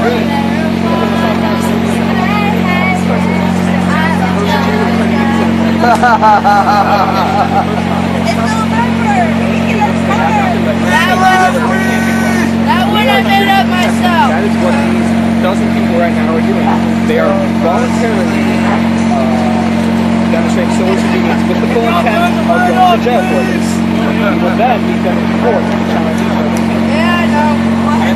that was That one I made up myself. That is what these dozen people right now are doing. They are voluntarily uh, demonstrating civil disobedience with the full intent of going to jail for this. With that, he's done it before.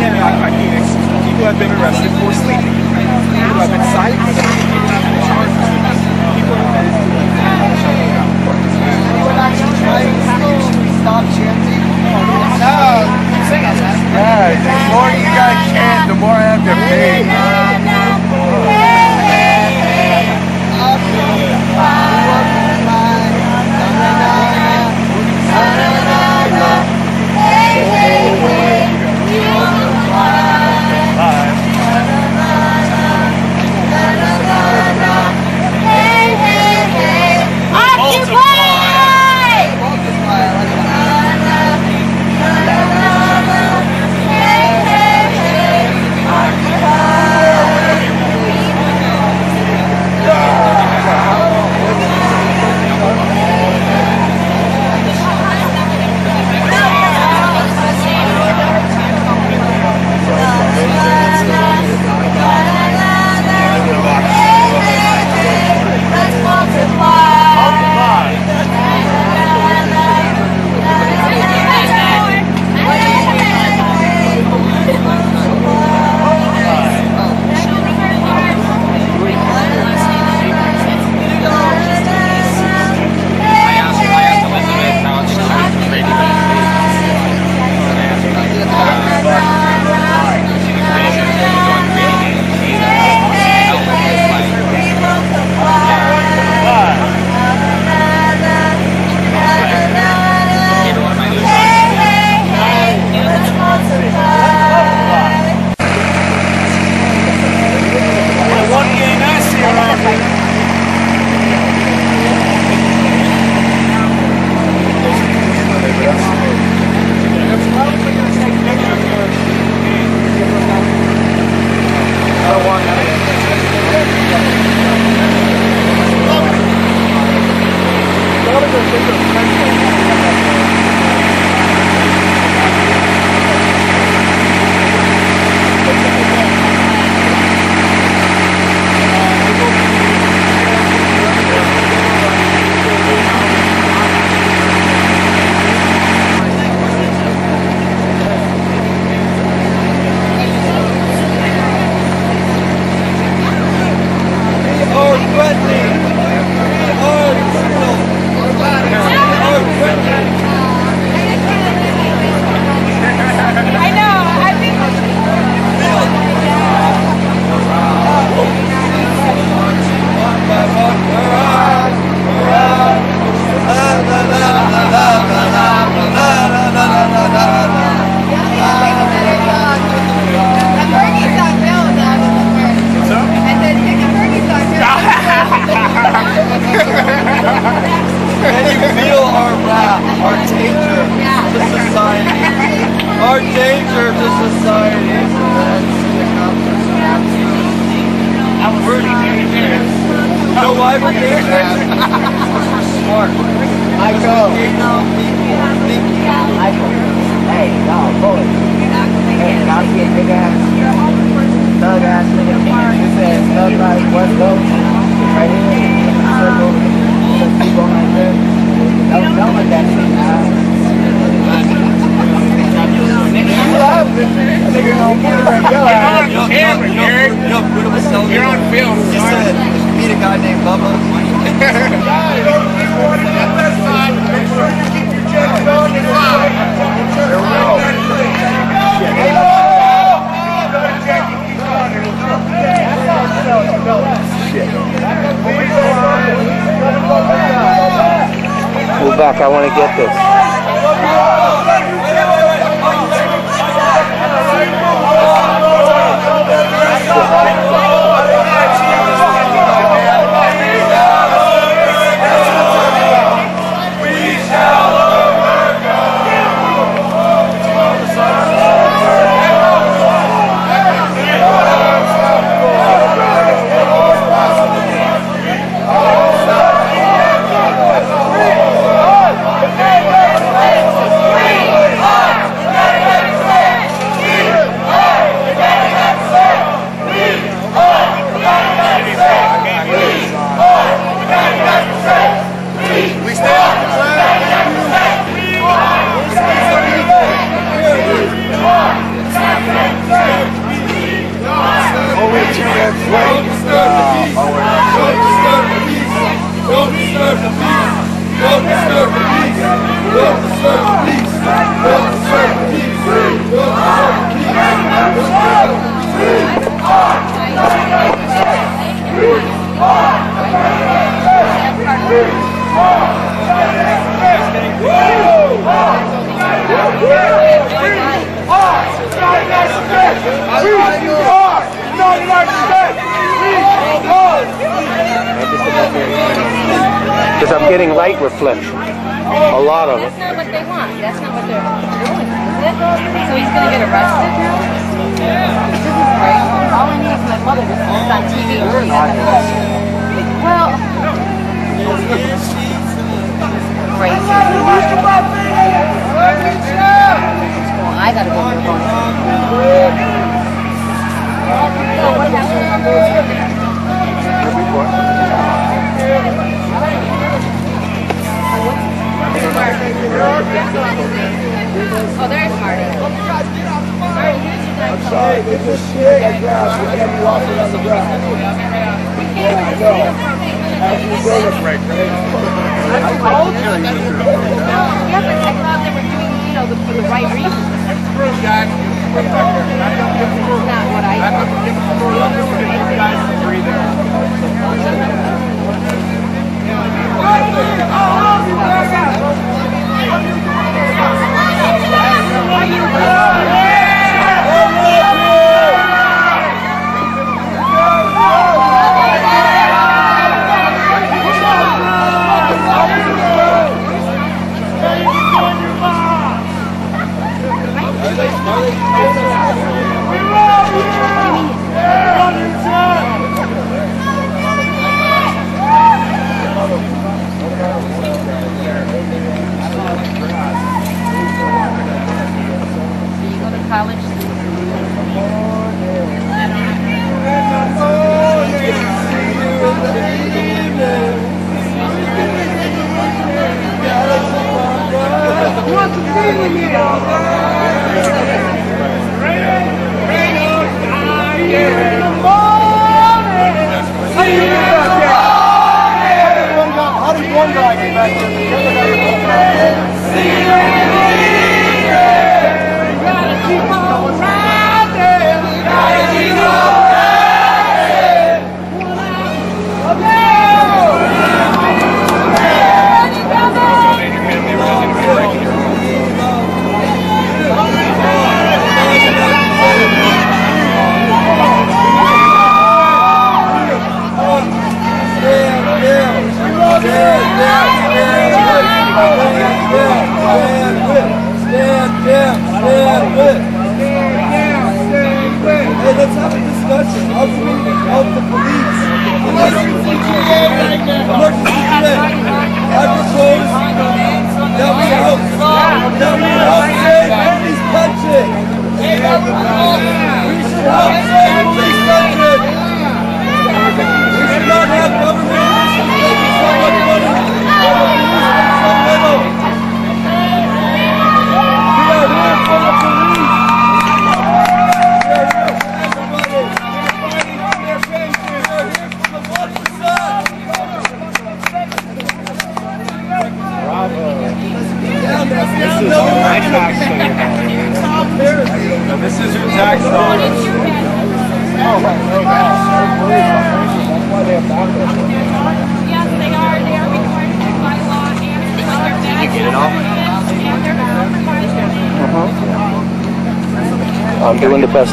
by Phoenix, people have been arrested for sleeping. People have been cited for sleeping. People have been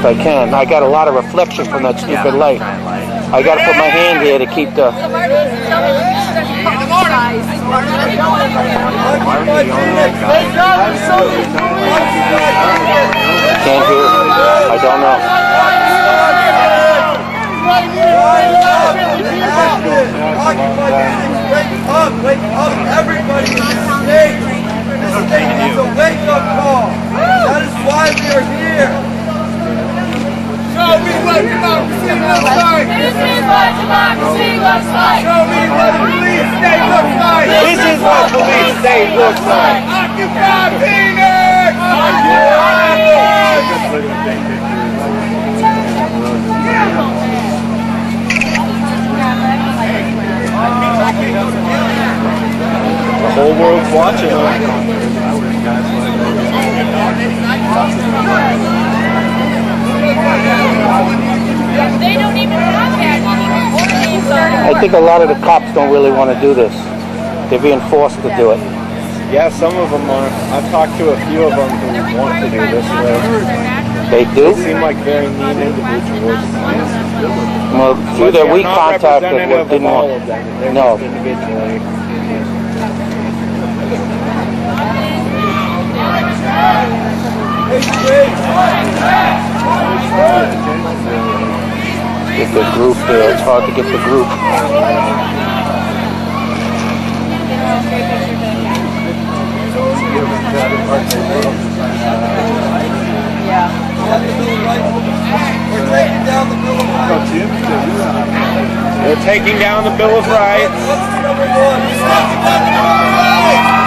I can. I got a lot of reflection from that stupid light. I got to put my hand here to keep the. Can't hear. I don't know. Wake up, wake up, everybody this state. This needs a wake-up call. That is why we are here. Show me what democracy looks like. This is what democracy looks like. Show me what a police state looks like. This is what police state looks like. Occupy Phoenix. The whole world's watching I think a lot of the cops don't really want to do this. They're being forced to do it. Yeah, some of them are. I've talked to a few of them who want to do this. They They do. seem like very mean individuals. Well, few that we But they're not contacted representative didn't want. them. They're No. just individually. Get the group there. It's hard to get the group. We're taking down the Bill of Rights. They're taking down the Bill of Rights. What's number one? We're taking down the Bill of Rights.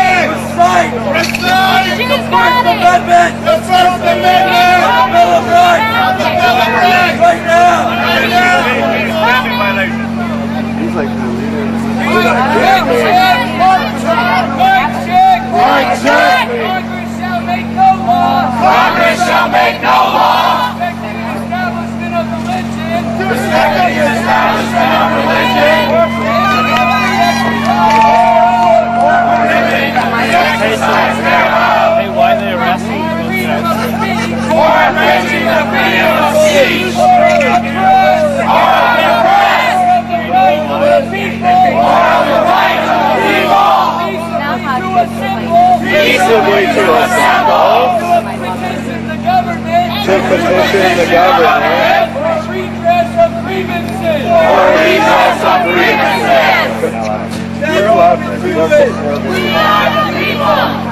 Recite the First Amendment the First Amendment. the Bill of Rights The Bill of Rights. right now. Right now. He's like Mike check. Mike check. Mike check. Mike check. Congress shall make no law. Congress shall make no law. Or of the press. Or of the the people. The the people. To petition the government. For redress of grievances. for redress of grievances. We are the people.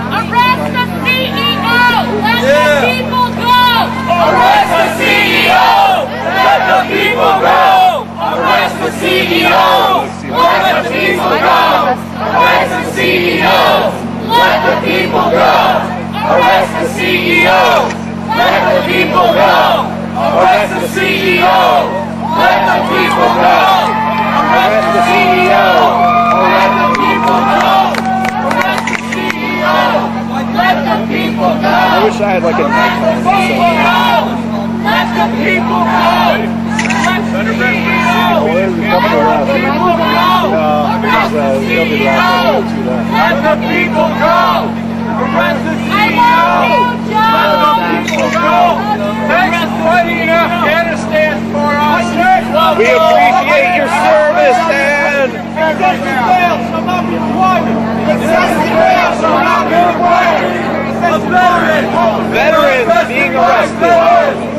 People go! Arrest the CEO! Let the people go! Arrest the CEO! Let the people go! Arrest the CEO! Let the people go! Arrest the CEO! Let the people go! Arrest the CEO! Let the people go! Arrest the CEO! Let the people go! I wish I had like a Let the go! Let the people go! Let the CEO! Well, there's a couple Let the left. people go! The there's, uh, there'll be left. CEO! There'll be two left. Let the people go! Arrest the CEO! Let the people go! Thanks for fighting in Afghanistan for us! We appreciate your service, Dan. Excessive bail shall not be required! Excessive bail shall not be required! A veteran. Veterans being arrested.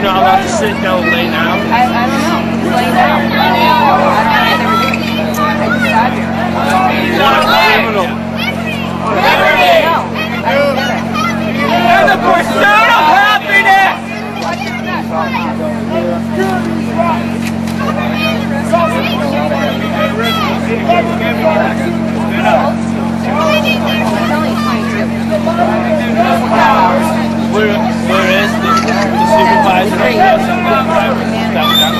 sit, go, lay down? I, I don't know. Just lay down. I don't know. I never did. I just got here. What a criminal. I don't know. I don't get it. And the pursuit of happiness! I'm only 22. Where, the, the supervisor? I'm good driver. Step down.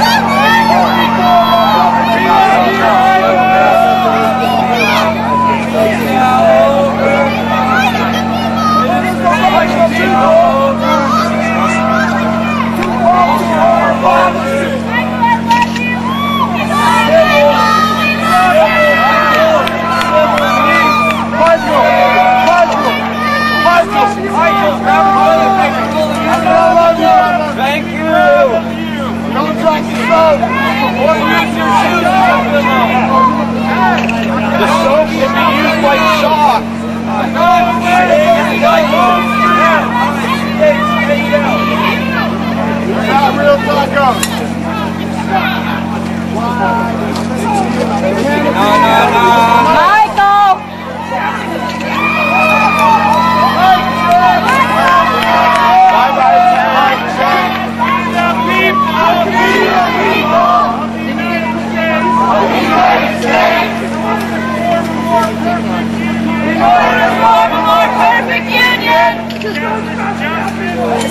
Thank This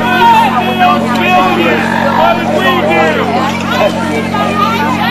What did we do?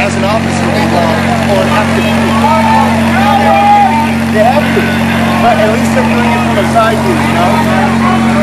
as an officer or an active the epic. But at least they're doing it from a side view, you know?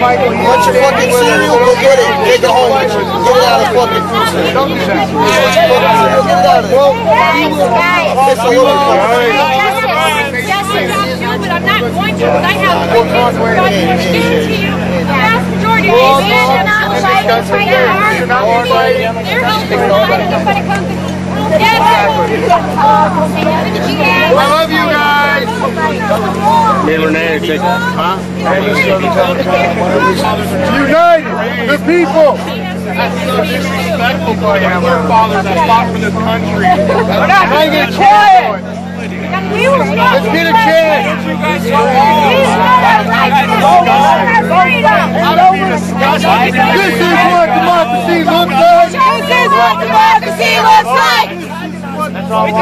Want your fucking cereal? Go get it. Take it home. Get it out of the fucking freezer. Don't do that. Want your fucking cereal? Get it out of there. Guys, guys. Piss all over the place. Justice, justice. but I'm not going to because I have three kids who are going to to you. The vast majority of these men are not fighting for their. They're helping fighting if it comes to Yes. I love you guys. United, the people. Respectful to our forefathers that fought for this country. Let's get a chance. This is what democracy looks like. This is what democracy. Show me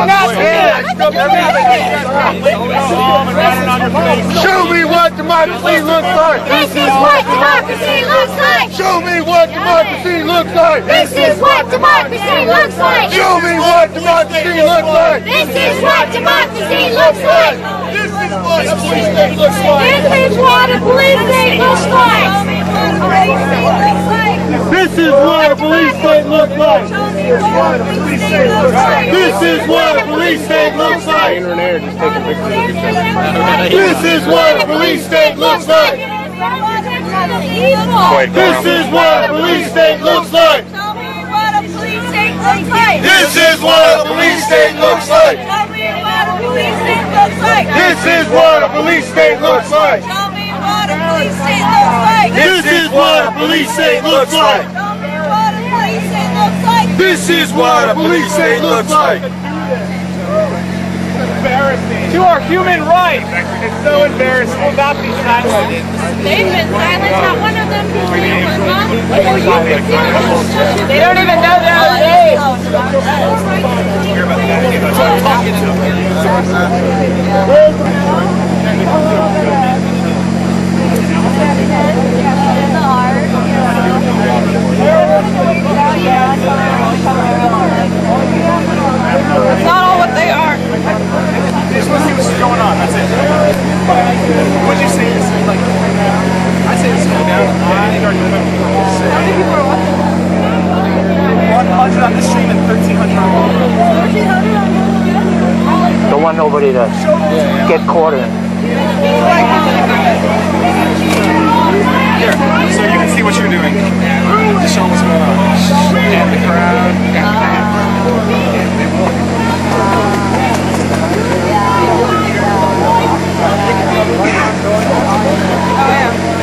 what democracy looks like. This is what democracy looks like. Show me what democracy looks like. This is what democracy looks like. Show me what democracy looks like. This is what democracy looks like. This is what a police state looks like. This is what a police state looks like. This is what a police state looks like. This is what a police state looks like. This is what a police state looks like. This is what a police state looks like. This is what a police state looks like. This is what a police state looks like. This is what a police state looks like. This is what a police state looks like. To our human rights. It's so embarrassing. Will not be silenced. They've been silent, not one of them can say a word, They don't even know their own age. It's Don't want nobody to get caught in. Here, so you can see what you're doing. Just show what's going on. And the crowd. Yeah,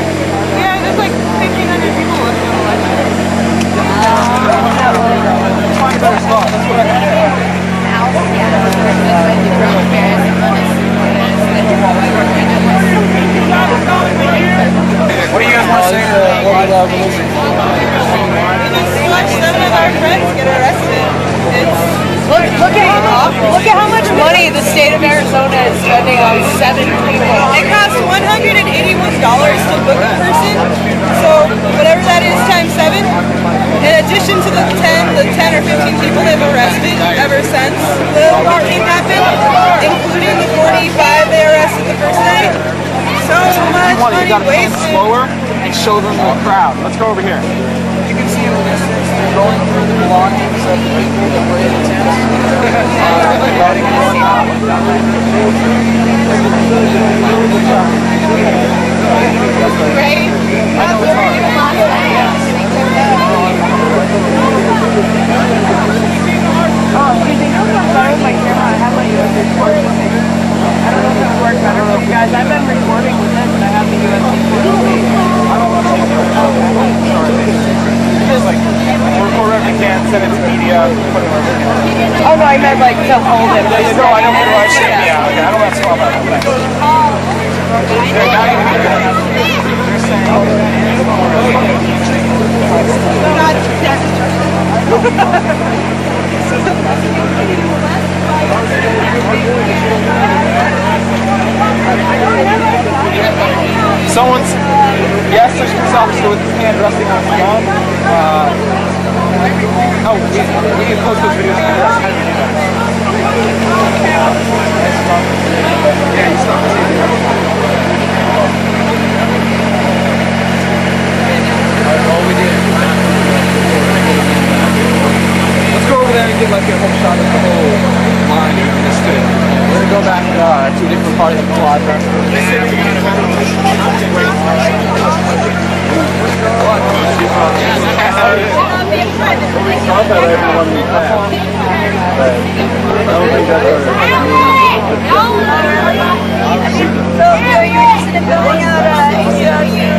So you're interested in building out a ACLU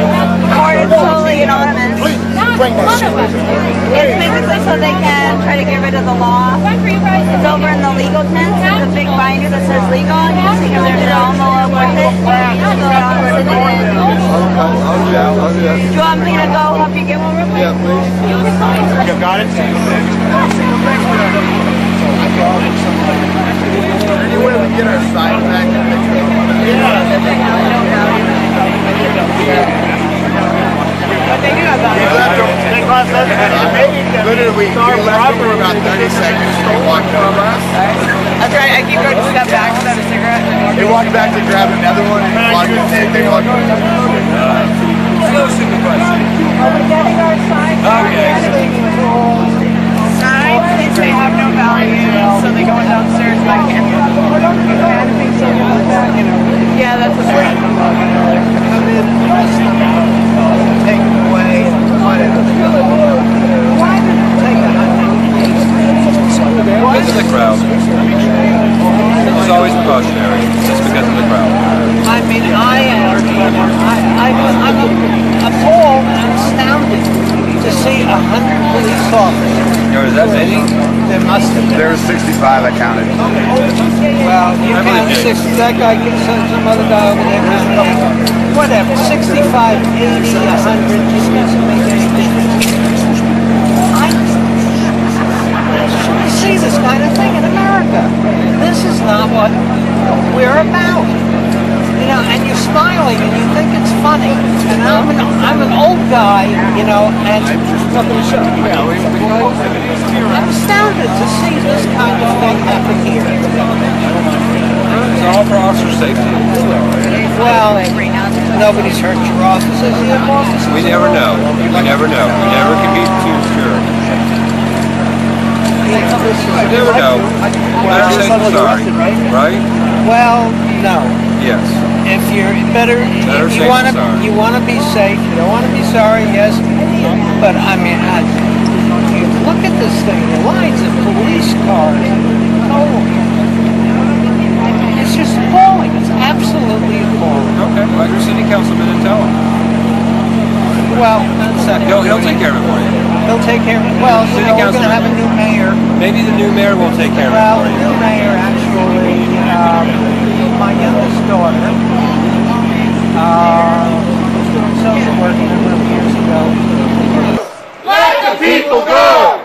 it's totally anonymous? It's basically so they can try to get rid of the law. It's over in the legal tent. There's a big binder that says legal. You can see there's an envelope with it. So it's sitting in. Do you want me to go help you get one real quick? Yeah, please. You got it? Any way we get our sign back and make sure. Literally, we left for about 30 seconds. They walked from us. That's right, I keep going to step back without a cigarette. They walked back to grab another one and walked the same thing. Like, Are we getting our signs? Signs, they have no value, so they go downstairs and. Yeah, that's what they're. You never know. Than sorry. Right? Well, no. Yes. If you're better, Better if you want to, you want to be safe. You don't want to be sorry. Yes, but I mean, I, you look at this thing. The lines of police cars. Oh, it's just appalling. It's absolutely appalling. Okay. Let your city councilman and tell him. Well, he'll, he'll take care of it for you. He'll take care of it. Well, you know, we're going to have a new mayor. Maybe the new mayor will take care well, of it for you. Well, the new mayor actually, um, my youngest daughter, uh, was doing social work a number of years ago. Let the people go!